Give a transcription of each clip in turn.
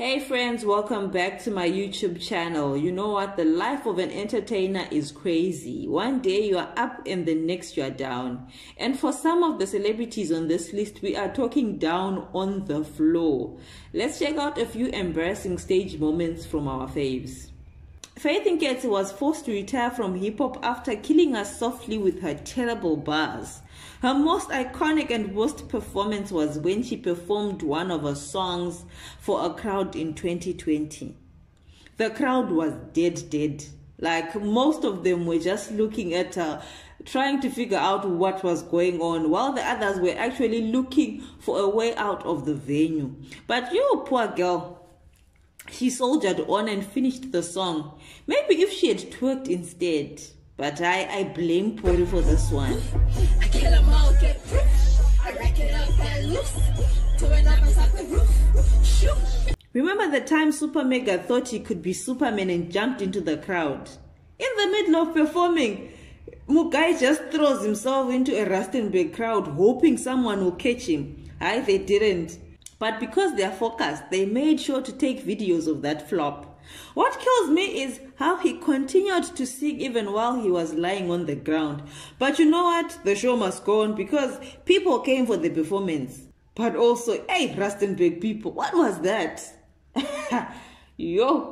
Hey friends, welcome back to my YouTube channel. You know what? The life of an entertainer is crazy. One day you are up and the next you are down. And for some of the celebrities on this list, we are talking down on the floor. Let's check out a few embarrassing stage moments from our faves. Faith Nketsi was forced to retire from hip hop after killing us softly with her terrible bars. Her most iconic and worst performance was when she performed one of her songs for a crowd in 2020. The crowd was dead, dead. Like most of them were just looking at her, trying to figure out what was going on, while the others were actually looking for a way out of the venue. But you, poor girl, she soldiered on and finished the song. Maybe if she had twerked instead. But I, I blame Pori for this one. I kill them all, get. I rack it up and loose. up the roof. Shoot. Remember the time Supa Mega thought he could be Superman and jumped into the crowd? In the middle of performing, Mugai just throws himself into a Rustenburg crowd hoping someone will catch him. I they didn't. But because they are focused, they made sure to take videos of that flop. What kills me is how he continued to sing even while he was lying on the ground. But you know what? The show must go on because people came for the performance. But also, hey, Rustenburg people, what was that? Yo.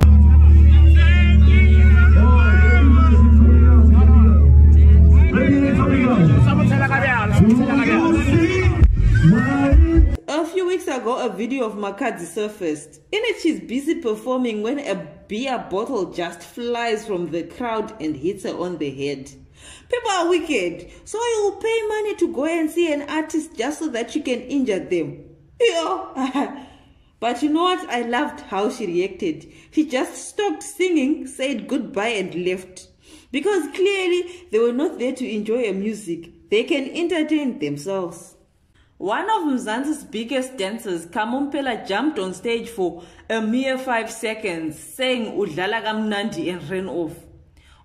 Weeks ago, a video of Makhadzi surfaced. In it, she's busy performing when a beer bottle just flies from the crowd and hits her on the head. People are wicked, so you'll pay money to go and see an artist just so that you can injure them. But you know what? I loved how she reacted. She just stopped singing, said goodbye, and left. Because clearly they were not there to enjoy her music. They can entertain themselves. One of Mzansi's biggest dancers, Kamo Mphela, jumped on stage for a mere five seconds, saying Udlala Kamnandi and ran off.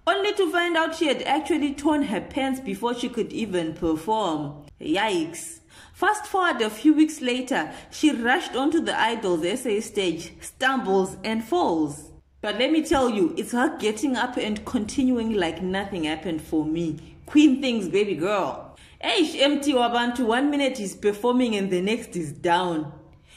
Only to find out she had actually torn her pants before she could even perform. Yikes. Fast forward a few weeks later, she rushed onto the Idol's SA stage, stumbles and falls. But let me tell you, it's her getting up and continuing like nothing happened for me. Queen things, baby girl. Emtee Wabantu, one minute is performing and the next is down.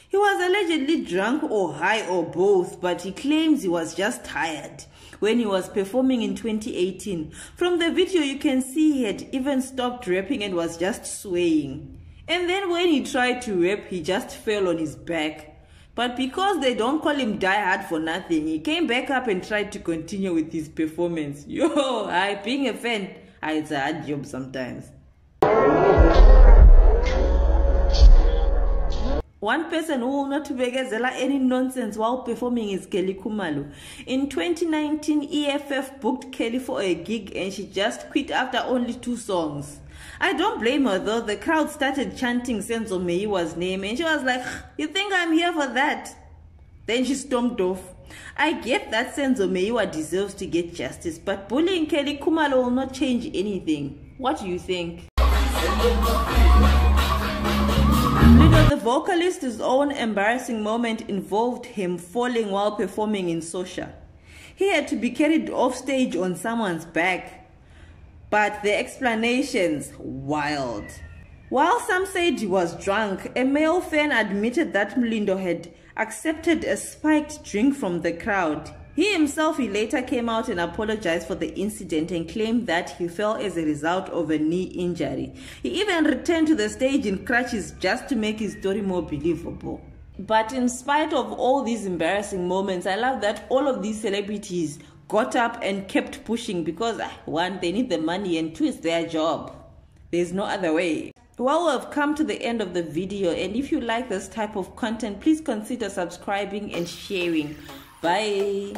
He was allegedly drunk or high or both, but he claims he was just tired when he was performing in 2018. From the video, you can see he had even stopped rapping and was just swaying. And then when he tried to rap, he just fell on his back. But because they don't call him Die Hard for nothing, he came back up and tried to continue with his performance. Yo, I being a fan, it's a hard job sometimes. One person who will not begazela any nonsense while performing is Kelly Khumalo. In 2019, EFF booked Kelly for a gig and she just quit after only two songs. I don't blame her though. The crowd started chanting Senzo Meyiwa's name and she was like, you think I'm here for that? Then she stormed off. I get that Senzo Meyiwa deserves to get justice, but bullying Kelly Khumalo will not change anything. What do you think? Mlindo the vocalist's own embarrassing moment involved him falling while performing in Sosha. He had to be carried off stage on someone's back. But the explanations, wild. While some said he was drunk, a male fan admitted that Mlindo had accepted a spiked drink from the crowd. He himself he later came out and apologized for the incident and claimed that he fell as a result of a knee injury. He even returned to the stage in crutches just to make his story more believable. But in spite of all these embarrassing moments, I love that all of these celebrities got up and kept pushing because ah, one, they need the money and two, it's their job. There's no other way. Well, we've come to the end of the video and if you like this type of content, please consider subscribing and sharing. Bye.